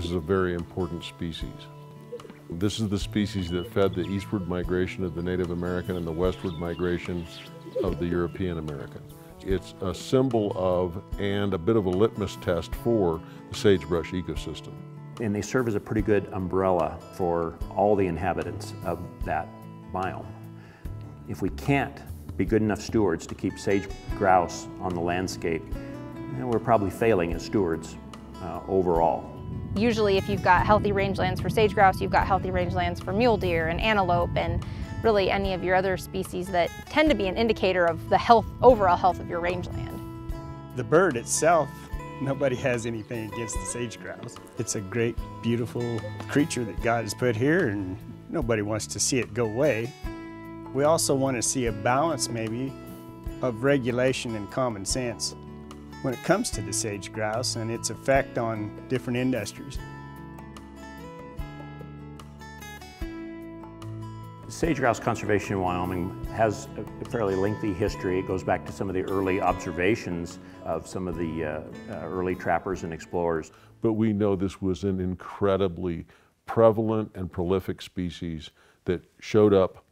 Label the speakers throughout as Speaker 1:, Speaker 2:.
Speaker 1: this is a very important species. This is the species that fed the eastward migration of the Native American and the westward migration of the European American. It's a symbol of and a bit of a litmus test for the sagebrush ecosystem.
Speaker 2: And they serve as a pretty good umbrella for all the inhabitants of that biome. If we can't be good enough stewards to keep sage grouse on the landscape, we're probably failing as stewards uh, overall.
Speaker 3: Usually if you've got healthy rangelands for sage grouse, you've got healthy rangelands for mule deer and antelope and really any of your other species that tend to be an indicator of the health, overall health of your rangeland.
Speaker 4: The bird itself, nobody has anything against the sage grouse. It's a great, beautiful creature that God has put here and nobody wants to see it go away. We also want to see a balance maybe of regulation and common sense when it comes to the sage grouse and its effect on different industries.
Speaker 2: Sage grouse conservation in Wyoming has a fairly lengthy history. It goes back to some of the early observations of some of the uh, uh, early trappers and explorers.
Speaker 1: But we know this was an incredibly prevalent and prolific species that showed up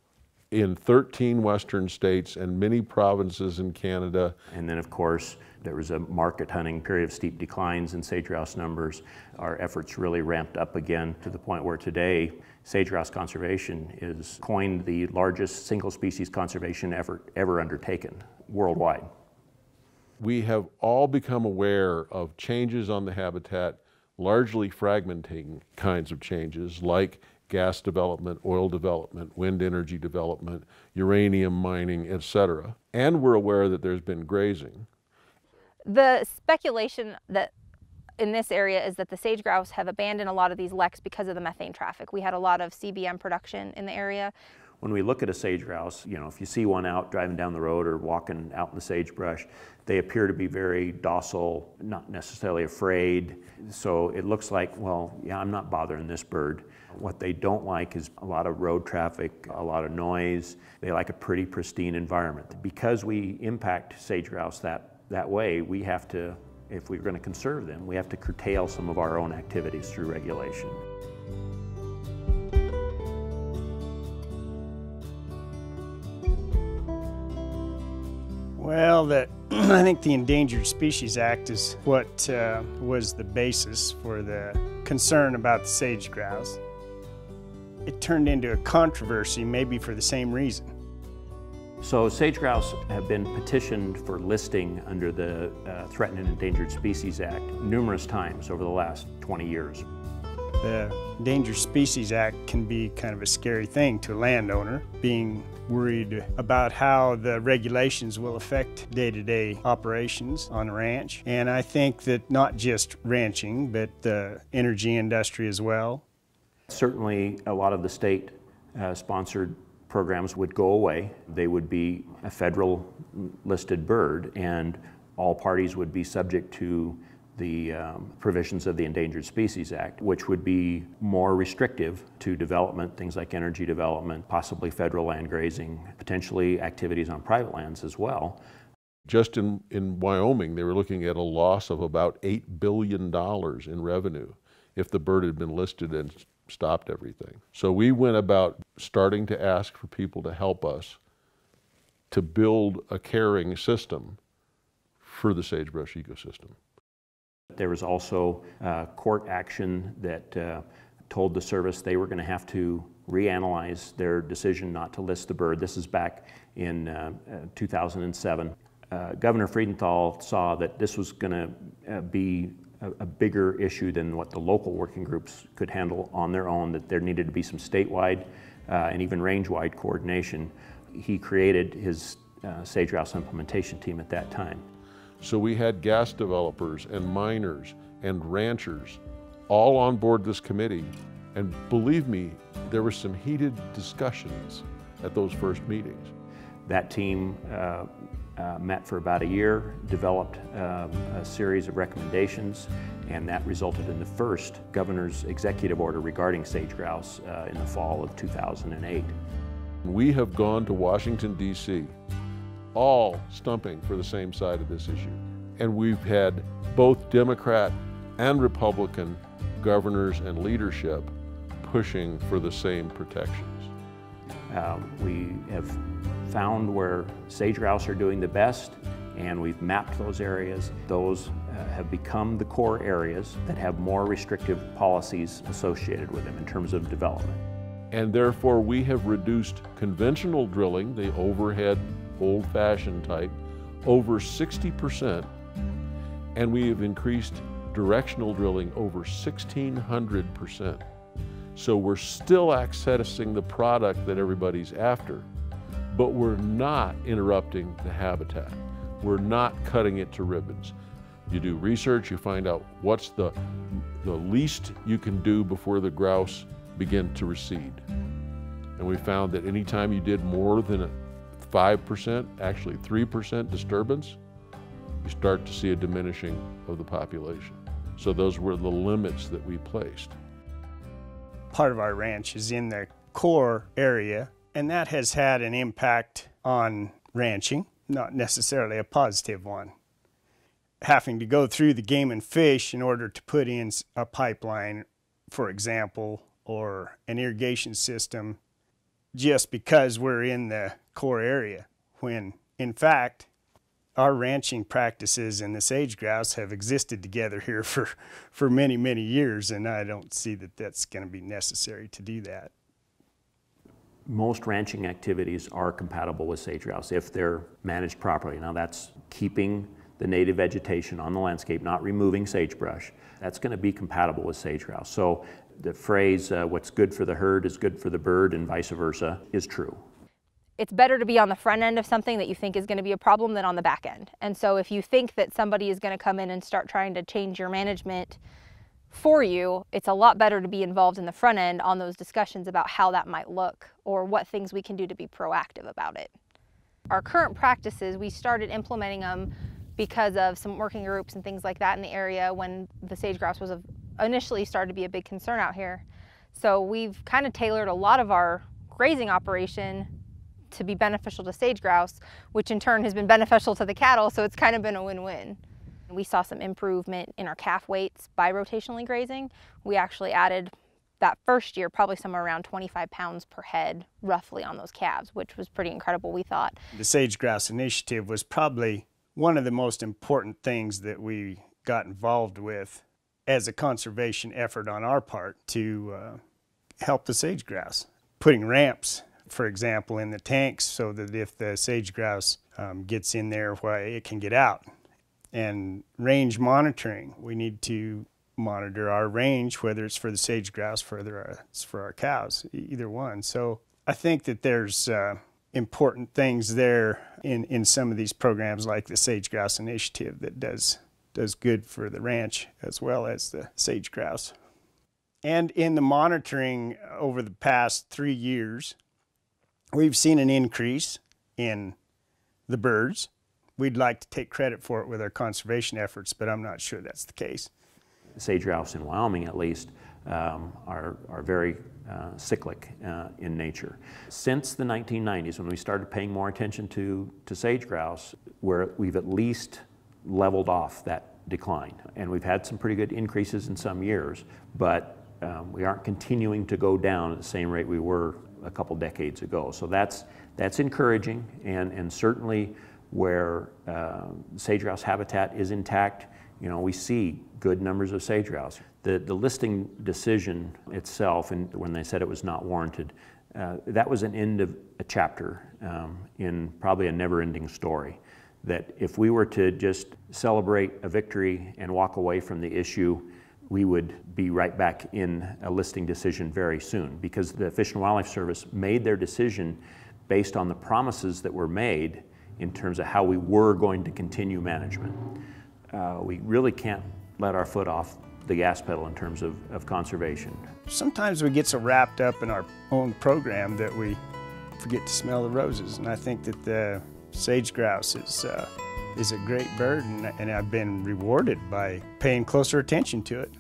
Speaker 1: in 13 western states and many provinces in Canada.
Speaker 2: And then of course, there was a market hunting period of steep declines in sage grouse numbers. Our efforts really ramped up again to the point where today sage grouse conservation is coined the largest single species conservation effort ever undertaken worldwide.
Speaker 1: We have all become aware of changes on the habitat, largely fragmenting kinds of changes like gas development, oil development, wind energy development, uranium mining, etc. And we're aware that there's been grazing.
Speaker 3: The speculation that in this area is that the sage grouse have abandoned a lot of these leks because of the methane traffic. We had a lot of CBM production in the area.
Speaker 2: When we look at a sage grouse, you know, if you see one out driving down the road or walking out in the sagebrush, they appear to be very docile, not necessarily afraid. So it looks like, well, yeah, I'm not bothering this bird. What they don't like is a lot of road traffic, a lot of noise. They like a pretty pristine environment. Because we impact sage grouse that that way, we have to, if we're going to conserve them, we have to curtail some of our own activities through regulation.
Speaker 4: Well, that I think the Endangered Species Act is what uh, was the basis for the concern about the sage grouse. It turned into a controversy maybe for the same reason.
Speaker 2: So sage grouse have been petitioned for listing under the uh, Threatened and Endangered Species Act numerous times over the last 20 years.
Speaker 4: The Endangered Species Act can be kind of a scary thing to a landowner, being worried about how the regulations will affect day-to-day -day operations on a ranch. And I think that not just ranching, but the energy industry as well.
Speaker 2: Certainly a lot of the state uh, sponsored programs would go away. They would be a federal listed bird and all parties would be subject to the um, provisions of the Endangered Species Act, which would be more restrictive to development, things like energy development, possibly federal land grazing, potentially activities on private lands as well.
Speaker 1: Just in, in Wyoming, they were looking at a loss of about $8 billion in revenue if the bird had been listed and stopped everything. So we went about starting to ask for people to help us to build a caring system for the sagebrush ecosystem.
Speaker 2: There was also uh, court action that uh, told the service they were going to have to reanalyze their decision not to list the bird. This is back in uh, uh 2007. Uh, Governor Freudenthal saw that this was going to uh, be a, a, bigger issue than what the local working groups could handle on their own, that there needed to be some statewide uh, and even range-wide coordination. He created his uh, Sage Grouse implementation team at that time.
Speaker 1: So we had gas developers and miners and ranchers all on board this committee. And believe me, there were some heated discussions at those first meetings.
Speaker 2: That team uh, uh, met for about a year, developed um, a series of recommendations, and that resulted in the first governor's executive order regarding sage grouse uh, in the fall of 2008.
Speaker 1: We have gone to Washington, D.C., all stumping for the same side of this issue. And we've had both Democrat and Republican governors and leadership pushing for the same protections.
Speaker 2: Uh, we have found where sage grouse are doing the best and we've mapped those areas. Those uh, have become the core areas that have more restrictive policies associated with them in terms of development.
Speaker 1: And therefore, we have reduced conventional drilling, the overhead, old fashioned type, over 60%, and we have increased directional drilling over 1,600%. So we're still accessing the product that everybody's after, but we're not interrupting the habitat. We're not cutting it to ribbons. You do research, you find out what's the, the least you can do before the grouse begin to recede. And we found that anytime you did more than 5%, actually 3% disturbance, you start to see a diminishing of the population. So those were the limits that we placed.
Speaker 4: Part of our ranch is in the core area, and that has had an impact on ranching, not necessarily a positive one. Having to go through the game and fish in order to put in a pipeline, for example, or an irrigation system just because we're in the core area, when in fact, our ranching practices and the sage grouse have existed together here for, for many, many years, and I don't see that that's going to be necessary to do that.
Speaker 2: Most ranching activities are compatible with sage grouse if they're managed properly. Now, that's keeping the native vegetation on the landscape, not removing sagebrush. That's going to be compatible with sage grouse. So the phrase, uh, what's good for the herd is good for the bird, and vice versa, is true.
Speaker 3: It's better to be on the front end of something that you think is going to be a problem than on the back end. And so if you think that somebody is going to come in and start trying to change your management for you, it's a lot better to be involved in the front end on those discussions about how that might look or what things we can do to be proactive about it. Our current practices, we started implementing them because of some working groups and things like that in the area when the sage grouse was initially started to be a big concern out here. So we've kind of tailored a lot of our grazing operation to be beneficial to sage grouse, which in turn has been beneficial to the cattle, so it's kind of been a win-win. We saw some improvement in our calf weights by rotationally grazing. We actually added that first year probably somewhere around 25 pounds per head roughly on those calves, which was pretty incredible, we thought.
Speaker 4: The Sage Grouse Initiative was probably one of the most important things that we got involved with as a conservation effort on our part to uh, help the sage grouse. Putting ramps, for example, in the tanks so that if the sage grouse um, gets in there, why it can get out. And range monitoring, we need to monitor our range, whether it's for the sage grouse, whether it's for our cows, either one. So I think that there's uh, important things there in, in some of these programs like the Sage Grouse Initiative that does does good for the ranch as well as the sage grouse. And in the monitoring over the past three years, we've seen an increase in the birds. We'd like to take credit for it with our conservation efforts, but I'm not sure that's the case.
Speaker 2: Sage grouse in Wyoming, at least, um, are, are very uh, cyclic uh, in nature. Since the 1990s, when we started paying more attention to, to sage grouse, where we've at least leveled off that decline. And we've had some pretty good increases in some years, but um, we aren't continuing to go down at the same rate we were a couple decades ago. So that's, that's encouraging, and, and certainly where uh, sage grouse habitat is intact, you know, we see good numbers of sage grouse. The, the listing decision itself, and when they said it was not warranted, uh, that was an end of a chapter um, in probably a never-ending story that if we were to just celebrate a victory and walk away from the issue, we would be right back in a listing decision very soon because the Fish and Wildlife Service made their decision based on the promises that were made in terms of how we were going to continue management. Uh, we really can't let our foot off the gas pedal in terms of, of conservation.
Speaker 4: Sometimes we get so wrapped up in our own program that we forget to smell the roses, and I think that the Sage grouse is, uh, is a great bird and, and I've been rewarded by paying closer attention to it.